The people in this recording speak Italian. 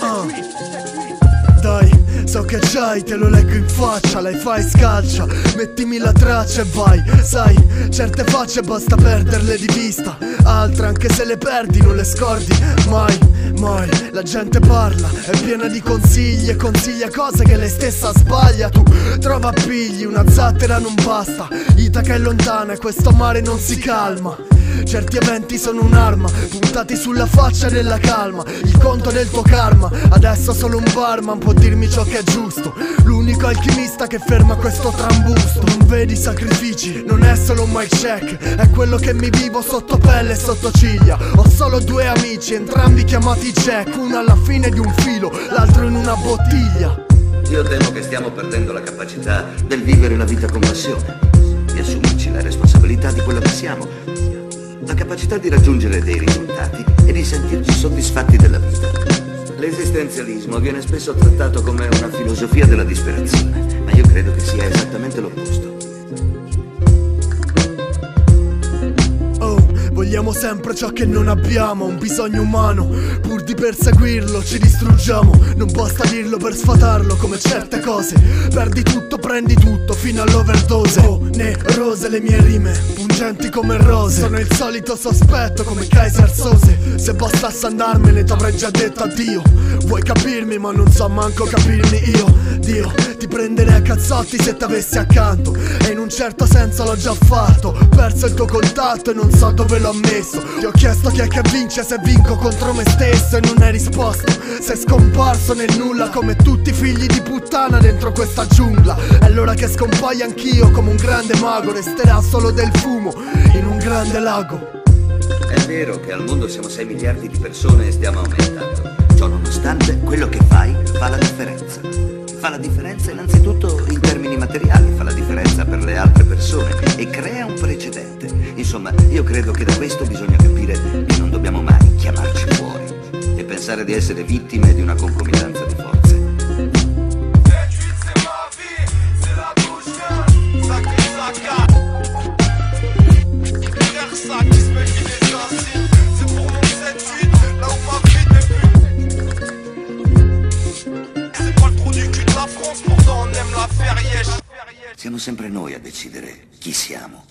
Ah. Dai, so che c'hai, te lo leggo in faccia, lei fai scalcia Mettimi la traccia e vai, sai, certe facce basta perderle di vista Altre anche se le perdi non le scordi mai, mai. La gente parla, è piena di consigli e consiglia cose che lei stessa sbaglia. Tu trova appigli, una zattera non basta Itaca è lontana e questo mare non si calma Certi eventi sono un'arma, puntati sulla faccia della calma Il conto del tuo karma, adesso solo un barman può dirmi ciò che è giusto. L'unico alchimista che ferma questo trambusto. Non vedi sacrifici, non è solo un mic check. È quello che mi vivo sotto pelle e sotto ciglia. Ho solo due amici, entrambi chiamati Jack. Uno alla fine di un filo, l'altro in una bottiglia. Io temo che stiamo perdendo la capacità del vivere una vita con passione. Di assumerci la responsabilità di quello che siamo la capacità di raggiungere dei risultati e di sentirci soddisfatti della vita. L'esistenzialismo viene spesso trattato come una filosofia della disperazione, ma io credo che sia esattamente l'opposto. Vogliamo sempre ciò che non abbiamo, un bisogno umano. Pur di perseguirlo ci distruggiamo. Non basta dirlo per sfatarlo come certe cose. Perdi tutto, prendi tutto fino all'overdose. Oh, ne rose le mie rime, pungenti come rose. Sono il solito sospetto come Kaiser Sose Se bastasse andarmene t'avrei già detto addio. Vuoi capirmi ma non so manco capirmi io. Dio, ti prenderei a cazzotti se t'avessi accanto. E in un certo senso l'ho già fatto. Perso il tuo contatto e non so dove l'ho ammesso Ti ho chiesto chi è che vince se vinco contro me stesso E non hai risposto. Sei scomparso nel nulla come tutti i figli di puttana dentro questa giungla. È l'ora che scompaio anch'io come un grande mago. Resterà solo del fumo in un grande lago. È vero che al mondo siamo 6 miliardi di persone e stiamo aumentando. Ciò nonostante quello che fai fa la differenza. Fa la differenza innanzitutto in termini materiali, Insomma, io credo che da questo bisogna capire che non dobbiamo mai chiamarci fuori e pensare di essere vittime di una concomitanza di forze. Siamo sempre noi a decidere chi siamo.